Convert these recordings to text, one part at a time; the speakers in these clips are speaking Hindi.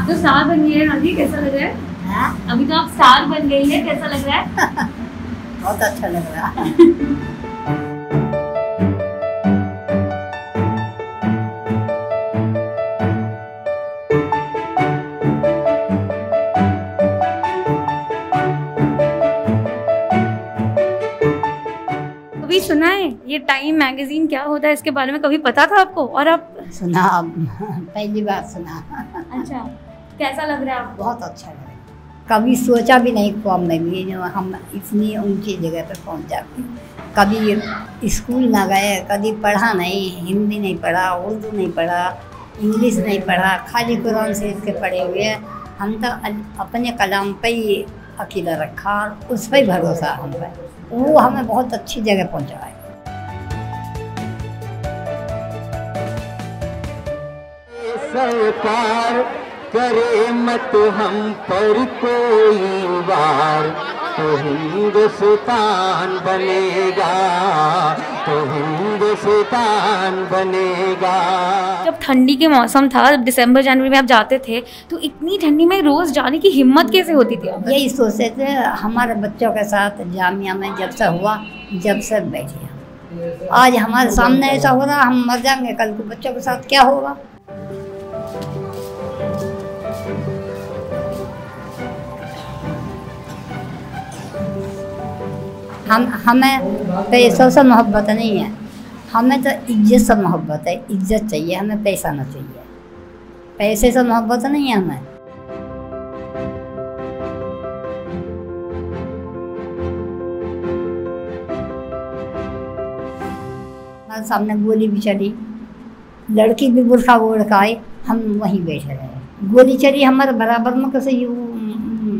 आप तो स्टार बन गई है अभी कैसा लग रहा है? हाँ? अभी तो आप स्टार बन गई है कैसा लग रहा है? बहुत अच्छा लग रहा है। कभी सुना है ये टाइम मैगजीन क्या होता है इसके बारे में कभी पता था आपको? और आप सुना पहली बार सुना। अच्छा। कैसा लग रहा है आपको? बहुत अच्छा लगा कभी सोचा भी नहीं कौम में भी हम इतनी ऊँची जगह पर पहुँच जाते कभी स्कूल ना गए कभी पढ़ा नहीं हिंदी नहीं पढ़ा उर्दू नहीं पढ़ा इंग्लिश नहीं पढ़ा खाली कुरान शरीफ के पढ़े हुए हैं। हम तो अपने कलाम पर ही अकीदा रखा और उस पर ही भरोसा हम पर वो हमें बहुत अच्छी जगह पहुँचाए। सरकार करे मत हम पर कोई वार। तो हिंदुस्तान बनेगा तो हिंदुस्तान बनेगा। जब ठंडी के मौसम था जब दिसंबर जनवरी में आप जाते थे तो इतनी ठंडी में रोज जाने की हिम्मत कैसे होती थी आप? यही सोचते थे हमारे बच्चों के साथ जामिया में जब से हुआ जब से बैठे आज हमारे सामने ऐसा हो रहा हम मर जाएँगे कल को बच्चों के साथ क्या होगा? हम, हमें पैसों से मोहब्बत नहीं है। हमें तो इज़्ज़त से मोहब्बत है, इज़्ज़त चाहिए, हमें पैसा ना चाहिए। पैसे से मोहब्बत नहीं है हमें। सामने गोली भी चली, लड़की भी बुरखा ओढ़ के आई हम वहीं बैठे रहे। गोली चली हमारे बराबर में, कैसे यूँ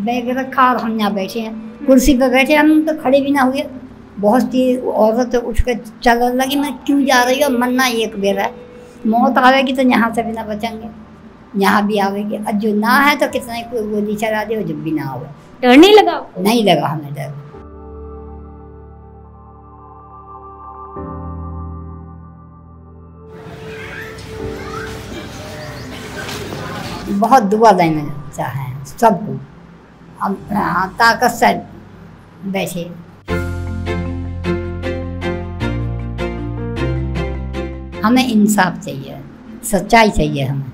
बैग रखा और हम यहाँ बैठे हैं। कुर्सी पर बैठे हम तो खड़े भी ना हुए। बहुत सी औरत उठ के चल लगी मैं क्यों जा रही हूँ? मरना एक बेर है। मौत आवेगी तो यहाँ से भी ना बचेंगे। यहाँ भी आवेगी। और जो ना है तो कितना ही कोई गोली चला दे जब भी ना आवे। डर नहीं लगा? नहीं लगा हमें डर। बहुत दुआ देना चाहे सबको। हाँ, ताकत से बैठे। हमें इंसाफ चाहिए सच्चाई चाहिए हमें।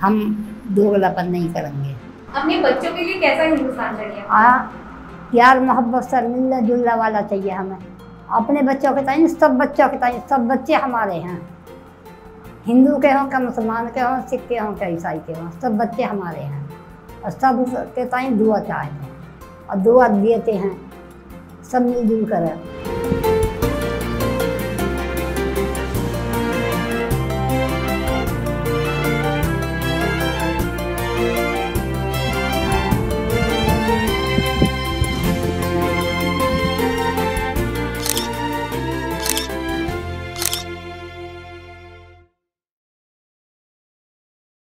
हम दोगलापन नहीं करेंगे। अपने बच्चों के लिए कैसा हिंदुस्तान चाहिए? आ प्यार मोहब्बत सर मिलना जुलना वाला चाहिए हमें। अपने बच्चों के ताई सब बच्चों के ताई सब बच्चे हमारे हैं। हिंदू के हों क्या मुसलमान के हों सिख के हों क्या ईसाई के हों सब बच्चे हमारे हैं। सब के ताई दुआ चाहते हैं। और दुआ देते हैं। सब मिलजुल कर